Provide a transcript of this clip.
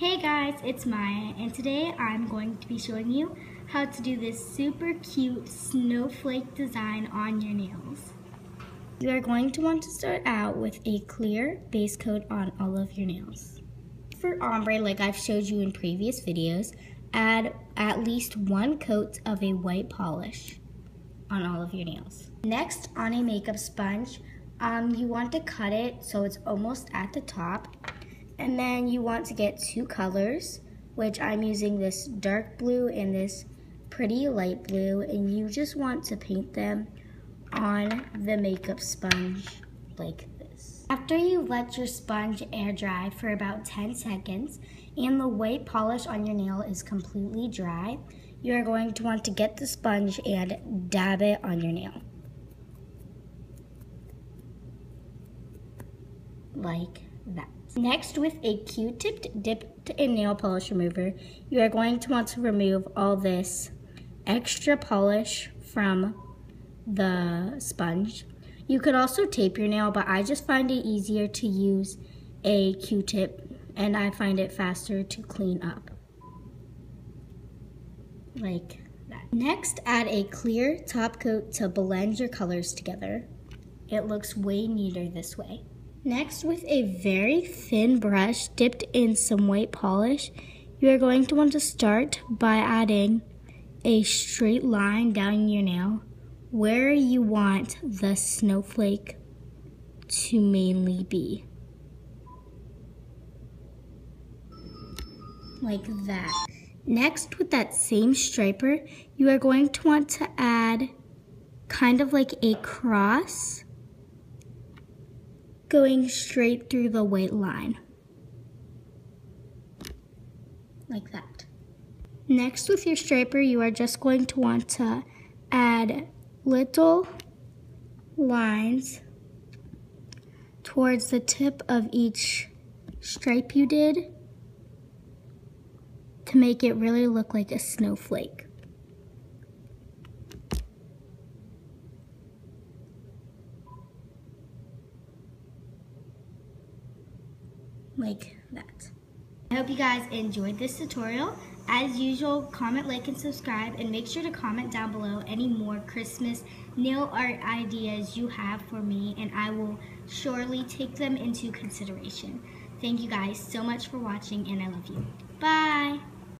Hey guys, it's Mya and today I'm going to be showing you how to do this super cute snowflake design on your nails. You are going to want to start out with a clear base coat on all of your nails. For ombre, like I've showed you in previous videos, add at least one coat of a white polish on all of your nails. Next, on a makeup sponge, um, you want to cut it so it's almost at the top and then you want to get two colors, which I'm using this dark blue and this pretty light blue, and you just want to paint them on the makeup sponge like this. After you let your sponge air dry for about 10 seconds and the white polish on your nail is completely dry, you are going to want to get the sponge and dab it on your nail. Like that. Next, with a Q-tip dipped in nail polish remover, you are going to want to remove all this extra polish from the sponge. You could also tape your nail, but I just find it easier to use a Q-tip and I find it faster to clean up. Like that. Next, add a clear top coat to blend your colors together. It looks way neater this way. Next, with a very thin brush dipped in some white polish, you are going to want to start by adding a straight line down your nail where you want the snowflake to mainly be. Like that. Next, with that same striper, you are going to want to add kind of like a cross going straight through the white line. Like that. Next with your striper, you are just going to want to add little lines towards the tip of each stripe you did to make it really look like a snowflake. Like that. I hope you guys enjoyed this tutorial. As usual, comment, like, and subscribe, and make sure to comment down below any more Christmas nail art ideas you have for me, and I will surely take them into consideration. Thank you guys so much for watching, and I love you. Bye!